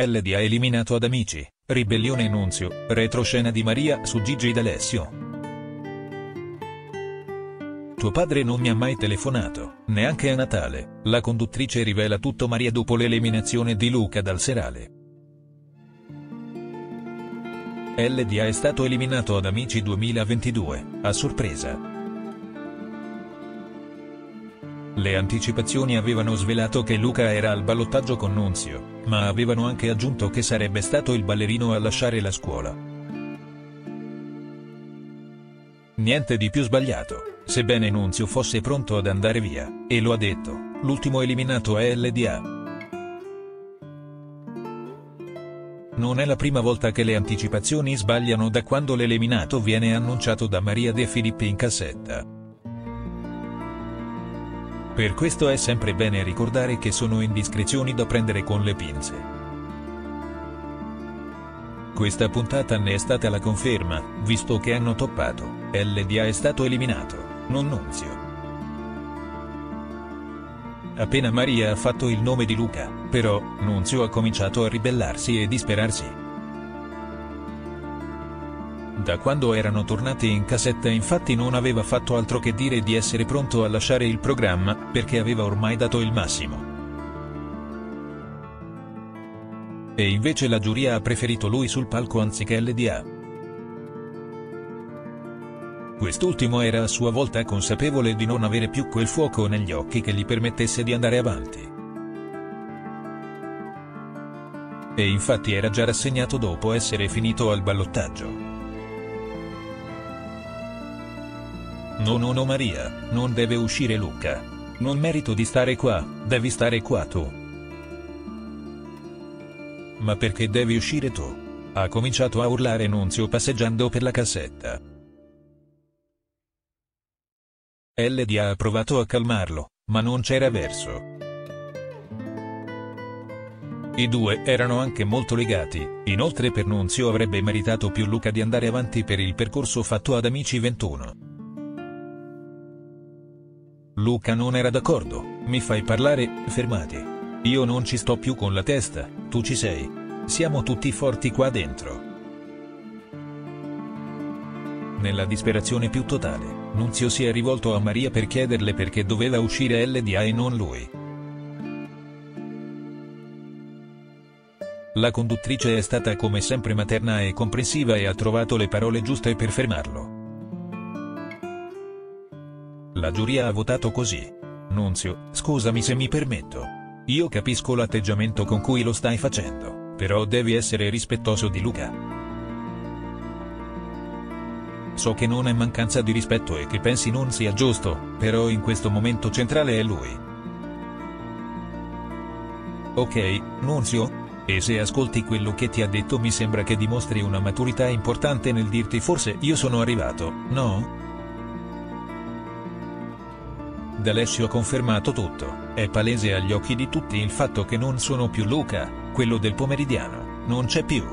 LDA eliminato ad amici, ribellione Nunzio, retroscena di Maria su Gigi D'Alessio. Tuo padre non mi ha mai telefonato, neanche a Natale, la conduttrice rivela tutto Maria dopo l'eliminazione di Luca dal serale. LDA è stato eliminato ad Amici 2022, a sorpresa. Le anticipazioni avevano svelato che Luca era al ballottaggio con Nunzio, ma avevano anche aggiunto che sarebbe stato il ballerino a lasciare la scuola. Niente di più sbagliato, sebbene Nunzio fosse pronto ad andare via, e lo ha detto, l'ultimo eliminato è LDA. Non è la prima volta che le anticipazioni sbagliano da quando l'eliminato viene annunciato da Maria De Filippi in cassetta. Per questo è sempre bene ricordare che sono indiscrezioni da prendere con le pinze. Questa puntata ne è stata la conferma, visto che hanno toppato, LDA è stato eliminato, non Nunzio. Appena Maria ha fatto il nome di Luca, però, Nunzio ha cominciato a ribellarsi e disperarsi. Da quando erano tornati in casetta infatti non aveva fatto altro che dire di essere pronto a lasciare il programma, perché aveva ormai dato il massimo. E invece la giuria ha preferito lui sul palco anziché LDA. Quest'ultimo era a sua volta consapevole di non avere più quel fuoco negli occhi che gli permettesse di andare avanti. E infatti era già rassegnato dopo essere finito al ballottaggio. No no Maria, non deve uscire Luca. Non merito di stare qua, devi stare qua tu. Ma perché devi uscire tu? Ha cominciato a urlare Nunzio passeggiando per la cassetta. LDA ha provato a calmarlo, ma non c'era verso. I due erano anche molto legati, inoltre per Nunzio avrebbe meritato più Luca di andare avanti per il percorso fatto ad Amici 21. Luca non era d'accordo, mi fai parlare, fermati. Io non ci sto più con la testa, tu ci sei. Siamo tutti forti qua dentro. Nella disperazione più totale, Nunzio si è rivolto a Maria per chiederle perché doveva uscire LDA e non lui. La conduttrice è stata come sempre materna e comprensiva e ha trovato le parole giuste per fermarlo. La giuria ha votato così. Nunzio, scusami se mi permetto. Io capisco l'atteggiamento con cui lo stai facendo, però devi essere rispettoso di Luca. So che non è mancanza di rispetto e che pensi non sia giusto, però in questo momento centrale è lui. Ok, Nunzio? E se ascolti quello che ti ha detto mi sembra che dimostri una maturità importante nel dirti forse io sono arrivato, no? D'Alessio ha confermato tutto, è palese agli occhi di tutti il fatto che non sono più Luca, quello del pomeridiano, non c'è più.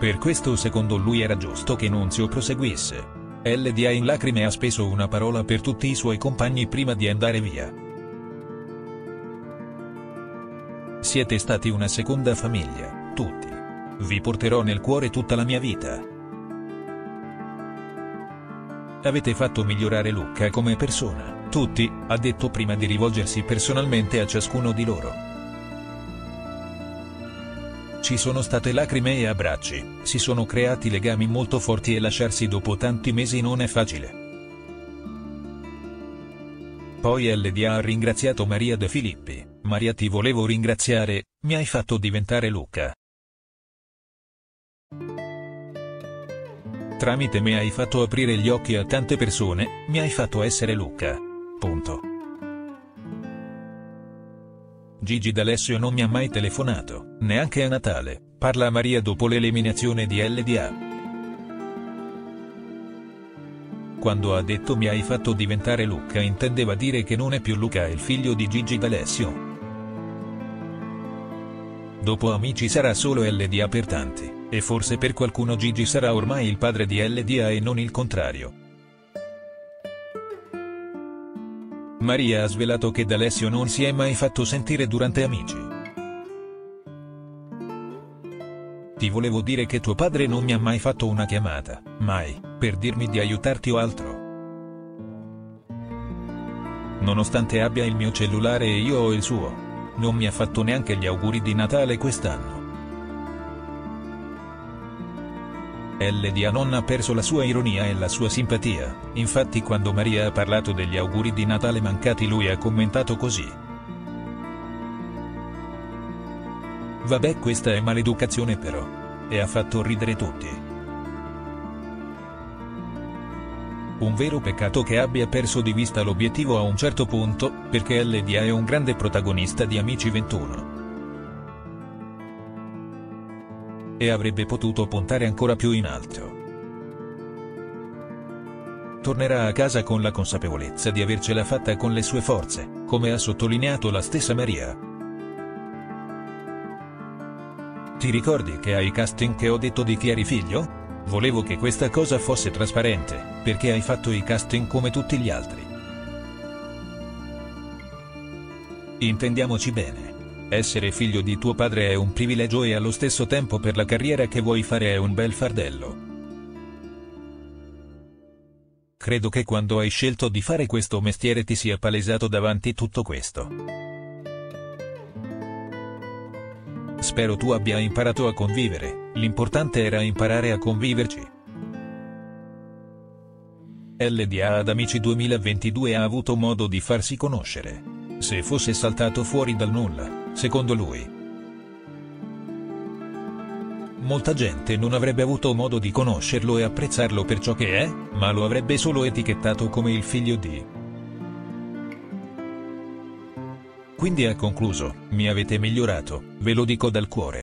Per questo secondo lui era giusto che Nunzio proseguisse. LDA in lacrime ha speso una parola per tutti i suoi compagni prima di andare via. Siete stati una seconda famiglia, tutti. Vi porterò nel cuore tutta la mia vita. Avete fatto migliorare Luca come persona, tutti, ha detto prima di rivolgersi personalmente a ciascuno di loro. Ci sono state lacrime e abbracci, si sono creati legami molto forti e lasciarsi dopo tanti mesi non è facile. Poi LDA ha ringraziato Maria De Filippi, Maria ti volevo ringraziare, mi hai fatto diventare Luca. Tramite me hai fatto aprire gli occhi a tante persone, mi hai fatto essere Luca. Punto. Gigi D'Alessio non mi ha mai telefonato, neanche a Natale, parla a Maria dopo l'eliminazione di LDA. Quando ha detto mi hai fatto diventare Luca intendeva dire che non è più Luca il figlio di Gigi D'Alessio. Dopo Amici sarà solo LDA per tanti. E forse per qualcuno Gigi sarà ormai il padre di LDA e non il contrario. Maria ha svelato che D'Alessio non si è mai fatto sentire durante Amici. Ti volevo dire che tuo padre non mi ha mai fatto una chiamata, mai, per dirmi di aiutarti o altro. Nonostante abbia il mio cellulare e io ho il suo. Non mi ha fatto neanche gli auguri di Natale quest'anno. LDA non ha perso la sua ironia e la sua simpatia, infatti quando Maria ha parlato degli auguri di Natale mancati lui ha commentato così. Vabbè questa è maleducazione però. E ha fatto ridere tutti. Un vero peccato che abbia perso di vista l'obiettivo a un certo punto, perché LDA è un grande protagonista di Amici 21. E avrebbe potuto puntare ancora più in alto. Tornerà a casa con la consapevolezza di avercela fatta con le sue forze, come ha sottolineato la stessa Maria. Ti ricordi che ai casting che ho detto di chi eri figlio? Volevo che questa cosa fosse trasparente, perché hai fatto i casting come tutti gli altri. Intendiamoci bene. Essere figlio di tuo padre è un privilegio e allo stesso tempo per la carriera che vuoi fare è un bel fardello. Credo che quando hai scelto di fare questo mestiere ti sia palesato davanti tutto questo. Spero tu abbia imparato a convivere, l'importante era imparare a conviverci. LDA ad Amici 2022 ha avuto modo di farsi conoscere. Se fosse saltato fuori dal nulla, secondo lui. Molta gente non avrebbe avuto modo di conoscerlo e apprezzarlo per ciò che è, ma lo avrebbe solo etichettato come il figlio di. Quindi ha concluso, mi avete migliorato, ve lo dico dal cuore.